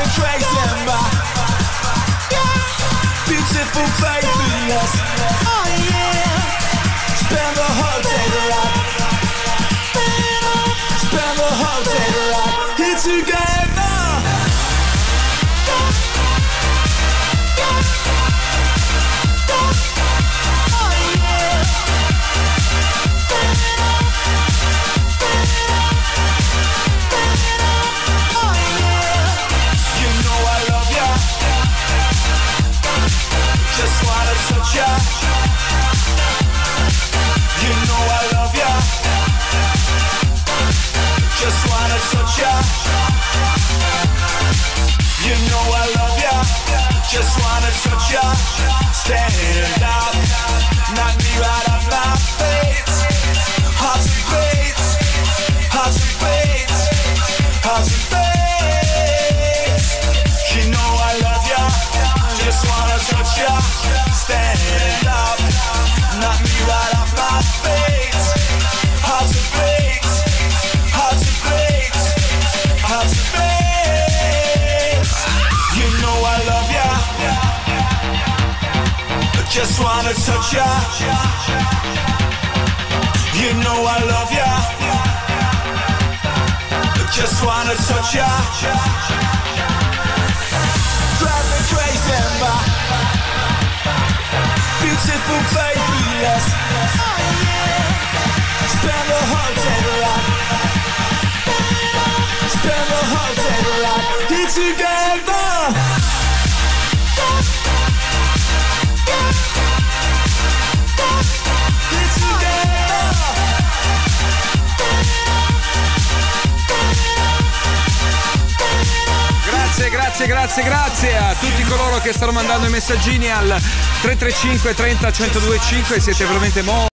me crazy beautiful faithfulness. Oh Stand up, knock me right off my feet. You know I love ya. Just wanna touch ya. You know I love ya. Just wanna touch ya. Beautiful. Oh yeah. Spend the whole day right. Spend the whole day right here together. Grazie, grazie, grazie, grazie a tutti coloro che stanno mandando i messaggini al 335 30 1025 siete veramente molto